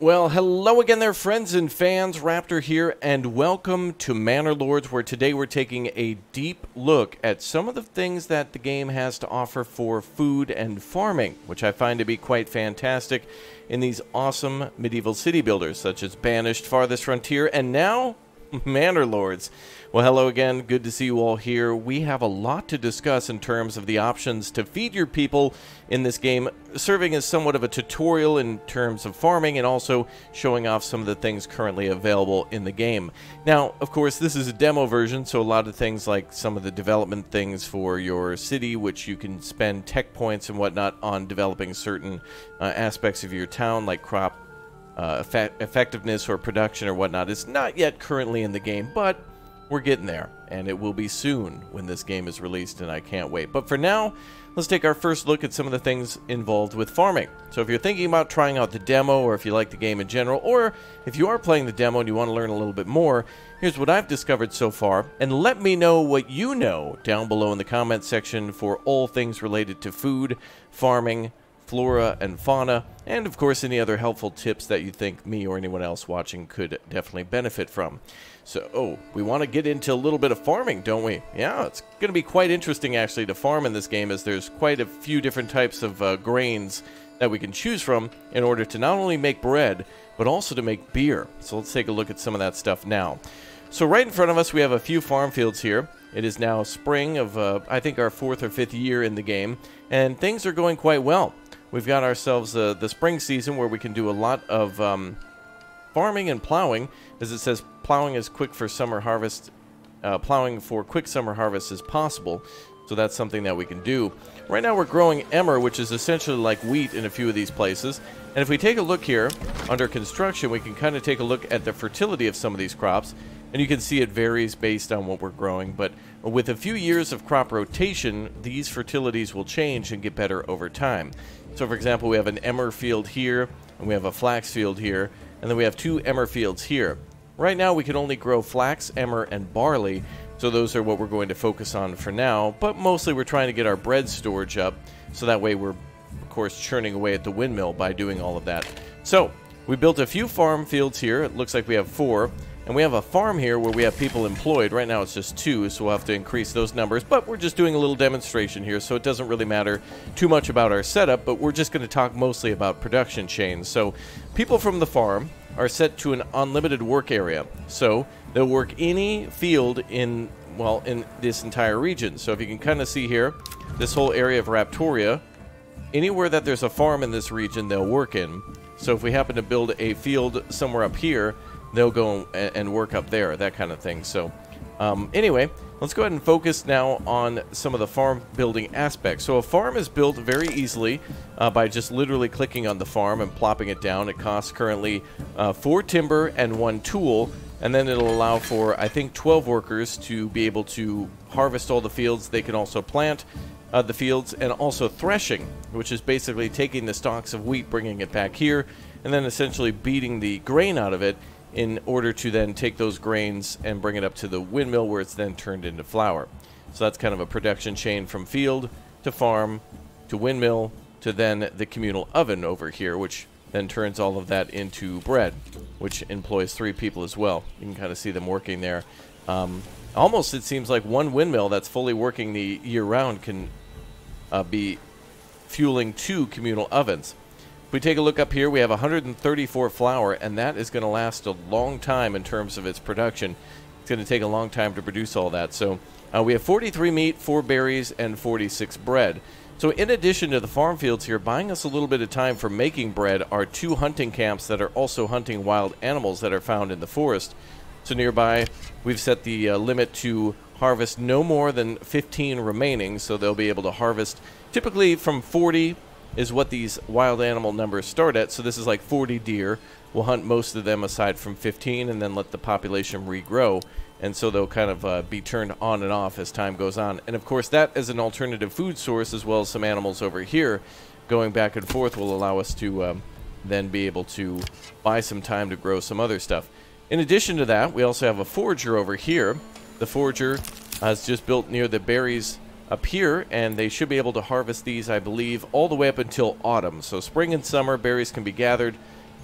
Well, hello again there, friends and fans. Raptor here, and welcome to Manor Lords, where today we're taking a deep look at some of the things that the game has to offer for food and farming, which I find to be quite fantastic in these awesome medieval city builders, such as Banished, Farthest Frontier, and now Manor Lords. Well, hello again. Good to see you all here. We have a lot to discuss in terms of the options to feed your people in this game, serving as somewhat of a tutorial in terms of farming and also showing off some of the things currently available in the game. Now, of course, this is a demo version, so a lot of things like some of the development things for your city, which you can spend tech points and whatnot on developing certain uh, aspects of your town, like crop uh, effectiveness or production or whatnot, is not yet currently in the game, but we're getting there, and it will be soon when this game is released, and I can't wait. But for now, let's take our first look at some of the things involved with farming. So if you're thinking about trying out the demo, or if you like the game in general, or if you are playing the demo and you want to learn a little bit more, here's what I've discovered so far, and let me know what you know down below in the comments section for all things related to food, farming, flora and fauna, and of course any other helpful tips that you think me or anyone else watching could definitely benefit from. So, oh, we want to get into a little bit of farming, don't we? Yeah, it's going to be quite interesting actually to farm in this game as there's quite a few different types of uh, grains that we can choose from in order to not only make bread, but also to make beer. So let's take a look at some of that stuff now. So right in front of us we have a few farm fields here. It is now spring of, uh, I think, our fourth or fifth year in the game, and things are going quite well we've got ourselves uh, the spring season where we can do a lot of um, farming and plowing. As it says, plowing is quick for summer harvest. Uh, plowing for quick summer harvest is possible. So that's something that we can do. Right now we're growing emmer, which is essentially like wheat in a few of these places. And if we take a look here, under construction, we can kind of take a look at the fertility of some of these crops. And you can see it varies based on what we're growing. But with a few years of crop rotation, these fertilities will change and get better over time. So for example, we have an emmer field here, and we have a flax field here, and then we have two emmer fields here. Right now we can only grow flax, emmer, and barley, so those are what we're going to focus on for now, but mostly we're trying to get our bread storage up, so that way we're, of course, churning away at the windmill by doing all of that. So, we built a few farm fields here, it looks like we have four, and we have a farm here where we have people employed. Right now it's just two, so we'll have to increase those numbers. But we're just doing a little demonstration here, so it doesn't really matter too much about our setup, but we're just going to talk mostly about production chains. So people from the farm are set to an unlimited work area. So they'll work any field in, well, in this entire region. So if you can kind of see here, this whole area of Raptoria, anywhere that there's a farm in this region, they'll work in. So if we happen to build a field somewhere up here, they'll go and work up there, that kind of thing. So um, anyway, let's go ahead and focus now on some of the farm building aspects. So a farm is built very easily uh, by just literally clicking on the farm and plopping it down. It costs currently uh, four timber and one tool, and then it'll allow for, I think, 12 workers to be able to harvest all the fields. They can also plant uh, the fields and also threshing, which is basically taking the stalks of wheat, bringing it back here, and then essentially beating the grain out of it in order to then take those grains and bring it up to the windmill where it's then turned into flour. So that's kind of a production chain from field to farm to windmill to then the communal oven over here, which then turns all of that into bread, which employs three people as well. You can kind of see them working there. Um, almost it seems like one windmill that's fully working the year round can uh, be fueling two communal ovens. If we take a look up here, we have 134 flour, and that is going to last a long time in terms of its production. It's going to take a long time to produce all that. So uh, we have 43 meat, 4 berries, and 46 bread. So in addition to the farm fields here, buying us a little bit of time for making bread are two hunting camps that are also hunting wild animals that are found in the forest. So nearby, we've set the uh, limit to harvest no more than 15 remaining, so they'll be able to harvest typically from 40 is what these wild animal numbers start at. So this is like 40 deer. We'll hunt most of them aside from 15 and then let the population regrow. And so they'll kind of uh, be turned on and off as time goes on. And of course, that as an alternative food source, as well as some animals over here going back and forth, will allow us to um, then be able to buy some time to grow some other stuff. In addition to that, we also have a forager over here. The forager has just built near the berries up here, and they should be able to harvest these, I believe, all the way up until autumn. So spring and summer, berries can be gathered,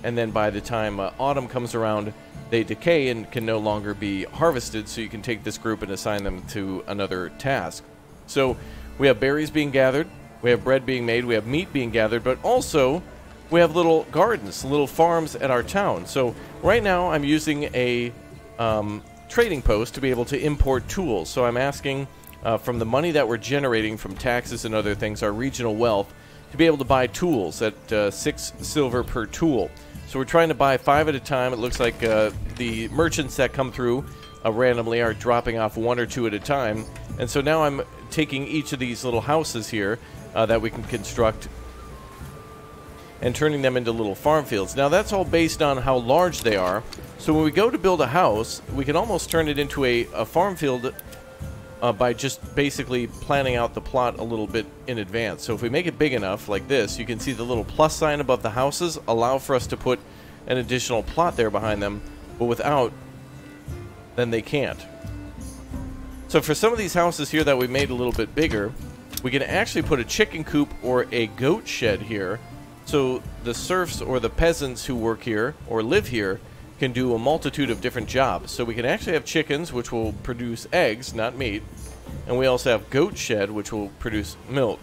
and then by the time uh, autumn comes around, they decay and can no longer be harvested. So you can take this group and assign them to another task. So we have berries being gathered, we have bread being made, we have meat being gathered, but also we have little gardens, little farms at our town. So right now I'm using a um, trading post to be able to import tools. So I'm asking uh, from the money that we're generating from taxes and other things, our regional wealth, to be able to buy tools at uh, six silver per tool. So we're trying to buy five at a time. It looks like uh, the merchants that come through uh, randomly are dropping off one or two at a time. And so now I'm taking each of these little houses here uh, that we can construct and turning them into little farm fields. Now that's all based on how large they are. So when we go to build a house, we can almost turn it into a, a farm field uh, by just basically planning out the plot a little bit in advance. So if we make it big enough, like this, you can see the little plus sign above the houses allow for us to put an additional plot there behind them, but without, then they can't. So for some of these houses here that we made a little bit bigger, we can actually put a chicken coop or a goat shed here so the serfs or the peasants who work here or live here can do a multitude of different jobs. So we can actually have chickens, which will produce eggs, not meat. And we also have goat shed, which will produce milk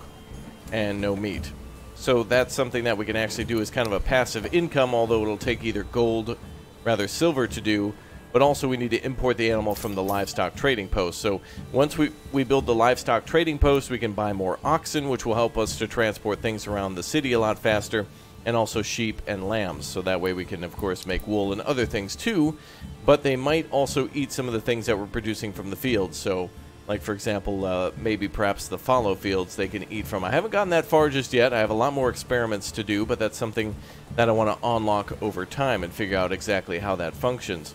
and no meat. So that's something that we can actually do as kind of a passive income, although it'll take either gold, rather silver to do, but also we need to import the animal from the livestock trading post. So once we, we build the livestock trading post, we can buy more oxen, which will help us to transport things around the city a lot faster, and also sheep and lambs. So that way we can, of course, make wool and other things too, but they might also eat some of the things that we're producing from the fields. So like for example, uh, maybe perhaps the fallow fields they can eat from. I haven't gotten that far just yet. I have a lot more experiments to do, but that's something that I want to unlock over time and figure out exactly how that functions.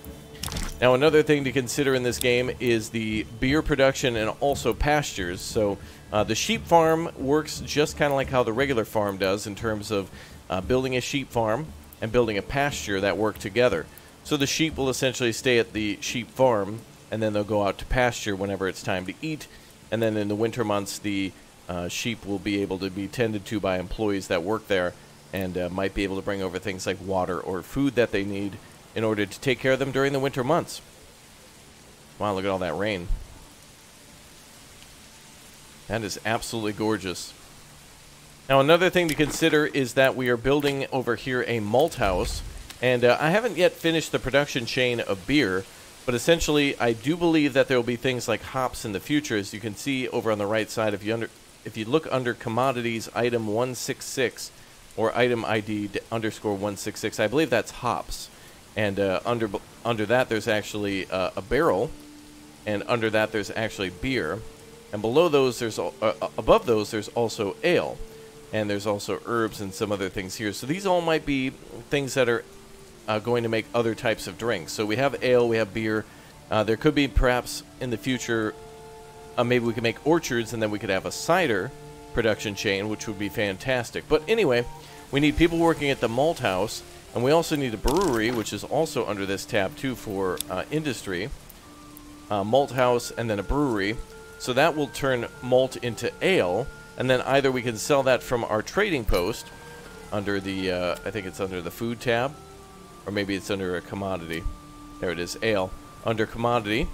Now, another thing to consider in this game is the beer production and also pastures. So, uh, the sheep farm works just kind of like how the regular farm does in terms of uh, building a sheep farm and building a pasture that work together. So, the sheep will essentially stay at the sheep farm and then they'll go out to pasture whenever it's time to eat. And then in the winter months, the uh, sheep will be able to be tended to by employees that work there and uh, might be able to bring over things like water or food that they need in order to take care of them during the winter months. Wow, look at all that rain. That is absolutely gorgeous. Now, another thing to consider is that we are building over here a malt house, and uh, I haven't yet finished the production chain of beer, but essentially, I do believe that there will be things like hops in the future, as you can see over on the right side. If you under, if you look under commodities, item 166 or item ID underscore 166, I believe that's hops. And uh, under under that, there's actually uh, a barrel, and under that, there's actually beer, and below those, there's uh, above those, there's also ale, and there's also herbs and some other things here. So these all might be things that are uh, going to make other types of drinks. So we have ale, we have beer. Uh, there could be perhaps in the future, maybe we could make orchards, and then we could have a cider production chain, which would be fantastic. But anyway, we need people working at the malt house and we also need a brewery, which is also under this tab too for uh, industry, uh, malt house, and then a brewery. So that will turn malt into ale, and then either we can sell that from our trading post under the, uh, I think it's under the food tab, or maybe it's under a commodity. There it is, ale, under commodity.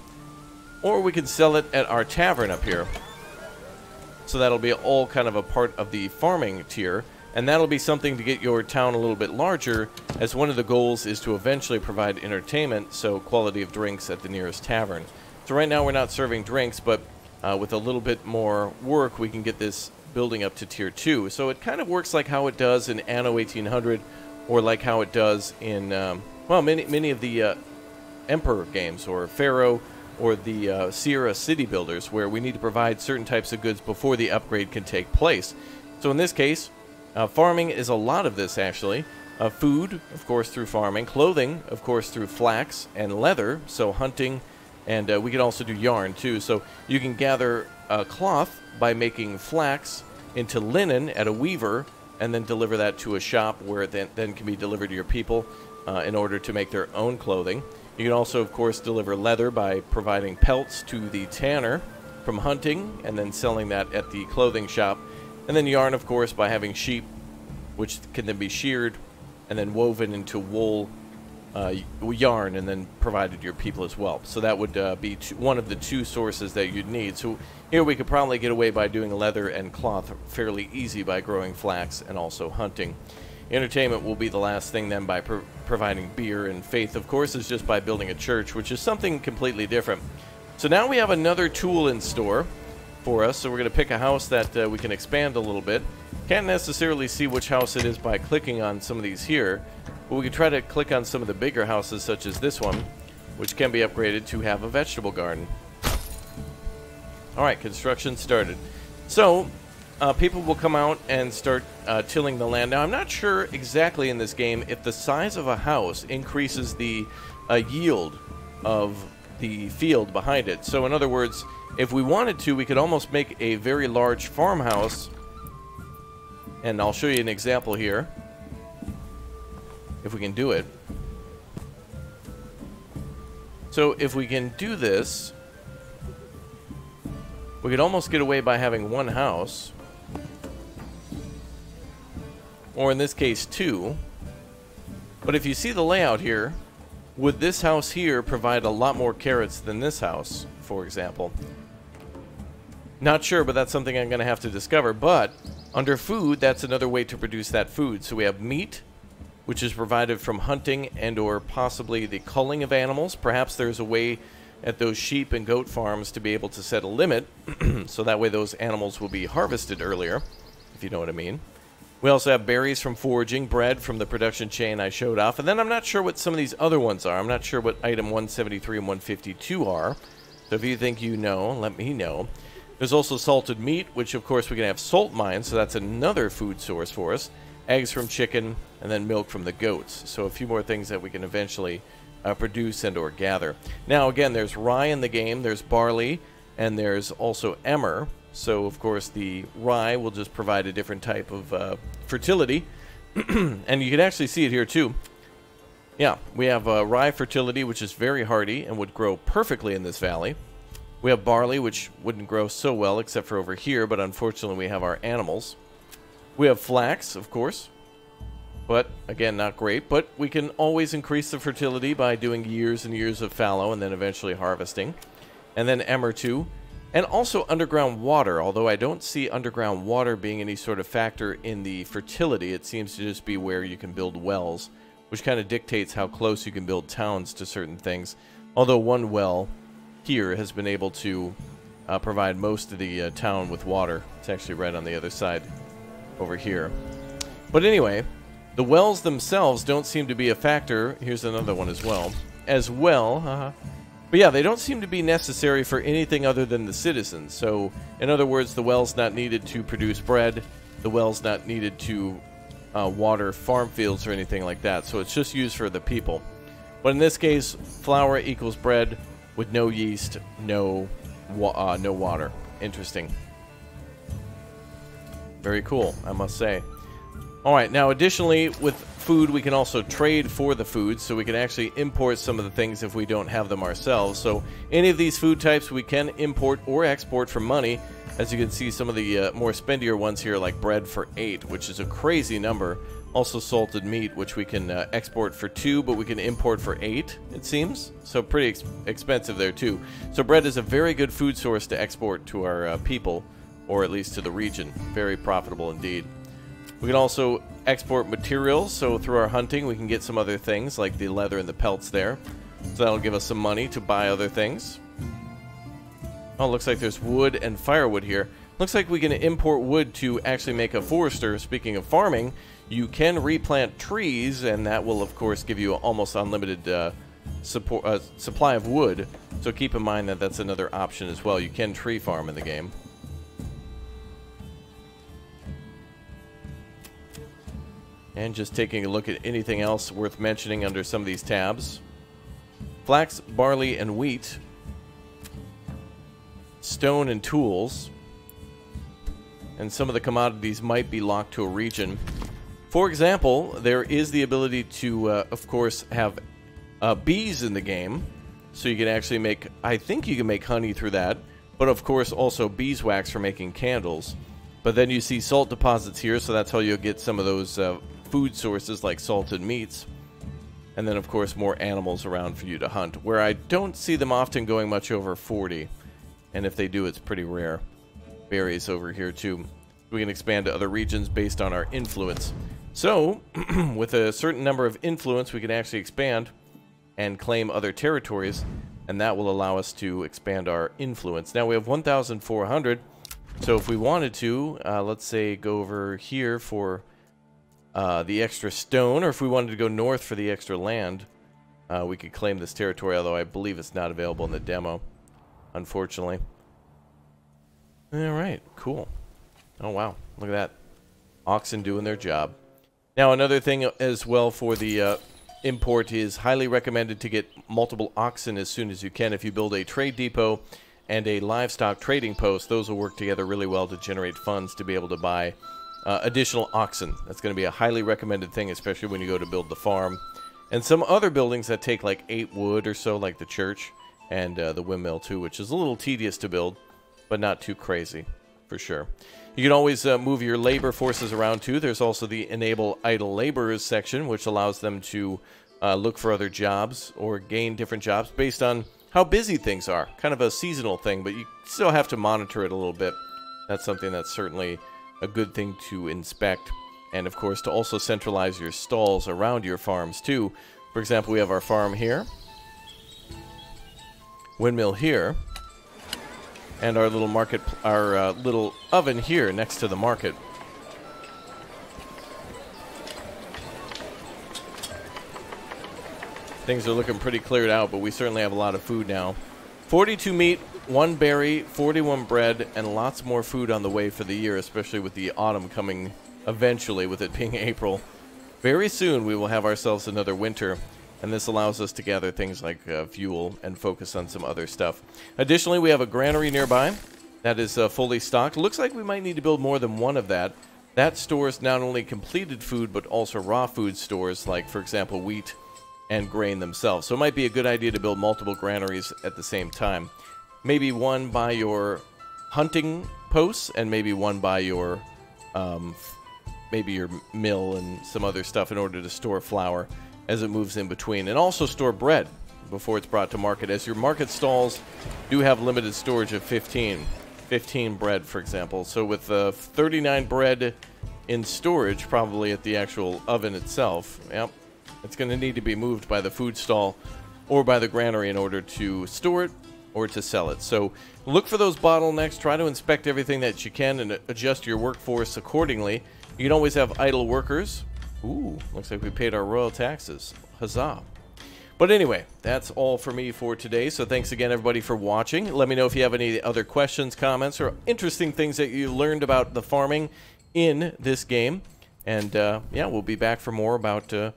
Or we can sell it at our tavern up here. So that'll be all kind of a part of the farming tier and that'll be something to get your town a little bit larger, as one of the goals is to eventually provide entertainment, so quality of drinks at the nearest tavern. So right now we're not serving drinks, but uh, with a little bit more work, we can get this building up to tier 2. So it kind of works like how it does in Anno 1800, or like how it does in, um, well, many, many of the uh, Emperor games, or Pharaoh, or the uh, Sierra City Builders, where we need to provide certain types of goods before the upgrade can take place. So in this case, uh, farming is a lot of this, actually. Uh, food, of course, through farming. Clothing, of course, through flax and leather, so hunting. And uh, we can also do yarn, too. So you can gather uh, cloth by making flax into linen at a weaver and then deliver that to a shop where it then, then can be delivered to your people uh, in order to make their own clothing. You can also, of course, deliver leather by providing pelts to the tanner from hunting and then selling that at the clothing shop and then yarn, of course, by having sheep, which can then be sheared and then woven into wool uh, yarn and then provided your people as well. So that would uh, be one of the two sources that you'd need. So here we could probably get away by doing leather and cloth fairly easy by growing flax and also hunting. Entertainment will be the last thing then by pro providing beer, and faith, of course, is just by building a church, which is something completely different. So now we have another tool in store for us, so we're going to pick a house that uh, we can expand a little bit. Can't necessarily see which house it is by clicking on some of these here, but we could try to click on some of the bigger houses, such as this one, which can be upgraded to have a vegetable garden. Alright, construction started. So, uh, people will come out and start uh, tilling the land. Now, I'm not sure exactly in this game if the size of a house increases the uh, yield of the field behind it. So, in other words, if we wanted to, we could almost make a very large farmhouse. And I'll show you an example here if we can do it. So if we can do this, we could almost get away by having one house. Or in this case, two. But if you see the layout here, would this house here provide a lot more carrots than this house, for example? Not sure, but that's something I'm going to have to discover. But under food, that's another way to produce that food. So we have meat, which is provided from hunting and or possibly the culling of animals. Perhaps there's a way at those sheep and goat farms to be able to set a limit so that way those animals will be harvested earlier, if you know what I mean. We also have berries from foraging, bread from the production chain I showed off, and then I'm not sure what some of these other ones are. I'm not sure what item 173 and 152 are. So if you think you know, let me know. There's also salted meat, which of course we can have salt mines, so that's another food source for us eggs from chicken, and then milk from the goats. So a few more things that we can eventually uh, produce and or gather. Now again, there's rye in the game, there's barley, and there's also emmer. So of course the rye will just provide a different type of uh, fertility. and you can actually see it here too. Yeah, we have uh, rye fertility, which is very hardy and would grow perfectly in this valley. We have barley, which wouldn't grow so well except for over here, but unfortunately we have our animals. We have flax, of course, but again, not great. But we can always increase the fertility by doing years and years of fallow and then eventually harvesting. And then emmer too. And also underground water, although I don't see underground water being any sort of factor in the fertility. It seems to just be where you can build wells, which kind of dictates how close you can build towns to certain things. Although one well here has been able to uh, provide most of the uh, town with water. It's actually right on the other side over here. But anyway, the wells themselves don't seem to be a factor. Here's another one as well. As well, uh-huh. But yeah, they don't seem to be necessary for anything other than the citizens. So, in other words, the well's not needed to produce bread. The well's not needed to uh, water farm fields or anything like that. So it's just used for the people. But in this case, flour equals bread with no yeast, no, wa uh, no water. Interesting. Very cool, I must say. Alright, now additionally, with food, we can also trade for the food, so we can actually import some of the things if we don't have them ourselves. So any of these food types we can import or export for money. As you can see, some of the uh, more spendier ones here, like bread for 8, which is a crazy number. Also salted meat, which we can uh, export for 2, but we can import for 8, it seems. So pretty ex expensive there, too. So bread is a very good food source to export to our uh, people or at least to the region. Very profitable indeed. We can also export materials, so through our hunting we can get some other things like the leather and the pelts there. So that'll give us some money to buy other things. Oh, looks like there's wood and firewood here. Looks like we can import wood to actually make a forester. Speaking of farming, you can replant trees, and that will, of course, give you almost unlimited uh, support, uh, supply of wood. So keep in mind that that's another option as well. You can tree farm in the game. And just taking a look at anything else worth mentioning under some of these tabs. Flax, barley, and wheat. Stone and tools. And some of the commodities might be locked to a region. For example, there is the ability to, uh, of course, have uh, bees in the game. So you can actually make, I think you can make honey through that. But of course also beeswax for making candles. But then you see salt deposits here, so that's how you'll get some of those uh, food sources like salted meats. And then, of course, more animals around for you to hunt, where I don't see them often going much over 40. And if they do, it's pretty rare. Berries over here, too. We can expand to other regions based on our influence. So, with a certain number of influence, we can actually expand and claim other territories, and that will allow us to expand our influence. Now we have 1,400, so if we wanted to, uh, let's say go over here for uh, the extra stone, or if we wanted to go north for the extra land, uh, we could claim this territory, although I believe it's not available in the demo, unfortunately. Alright, cool. Oh wow, look at that. Oxen doing their job. Now another thing as well for the uh, import is highly recommended to get multiple oxen as soon as you can. If you build a trade depot and a livestock trading post, those will work together really well to generate funds to be able to buy uh, additional oxen. That's going to be a highly recommended thing, especially when you go to build the farm. And some other buildings that take like eight wood or so, like the church and uh, the windmill too, which is a little tedious to build, but not too crazy for sure. You can always uh, move your labor forces around too. There's also the enable idle laborers section, which allows them to uh, look for other jobs or gain different jobs based on how busy things are. Kind of a seasonal thing, but you still have to monitor it a little bit. That's something that's certainly a good thing to inspect. And of course, to also centralize your stalls around your farms too. For example, we have our farm here, windmill here, and our little market, our uh, little oven here next to the market. Things are looking pretty cleared out, but we certainly have a lot of food now. 42 meat, one berry, 41 bread, and lots more food on the way for the year, especially with the autumn coming eventually, with it being April. Very soon we will have ourselves another winter and this allows us to gather things like uh, fuel and focus on some other stuff. Additionally, we have a granary nearby that is uh, fully stocked. Looks like we might need to build more than one of that. That stores not only completed food, but also raw food stores, like, for example, wheat and grain themselves. So it might be a good idea to build multiple granaries at the same time. Maybe one by your hunting posts, and maybe one by your, um, maybe your mill and some other stuff in order to store flour as it moves in between. And also store bread before it's brought to market, as your market stalls do have limited storage of 15. 15 bread, for example. So with uh, 39 bread in storage, probably at the actual oven itself, yep, it's going to need to be moved by the food stall or by the granary in order to store it or to sell it. So look for those bottlenecks. Try to inspect everything that you can and adjust your workforce accordingly. You can always have idle workers Ooh, looks like we paid our royal taxes. Huzzah. But anyway, that's all for me for today. So thanks again, everybody, for watching. Let me know if you have any other questions, comments, or interesting things that you learned about the farming in this game. And uh, yeah, we'll be back for more about uh,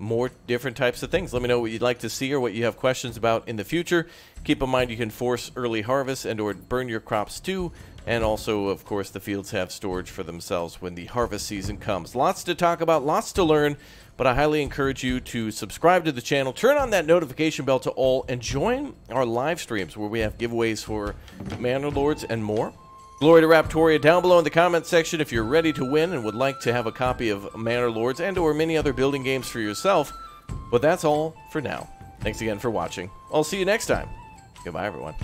more different types of things. Let me know what you'd like to see or what you have questions about in the future. Keep in mind you can force early harvest and or burn your crops too. And also, of course, the fields have storage for themselves when the harvest season comes. Lots to talk about, lots to learn, but I highly encourage you to subscribe to the channel, turn on that notification bell to all, and join our live streams where we have giveaways for Manor Lords and more. Glory to Raptoria down below in the comment section if you're ready to win and would like to have a copy of Manor Lords and or many other building games for yourself. But that's all for now. Thanks again for watching. I'll see you next time. Goodbye, everyone.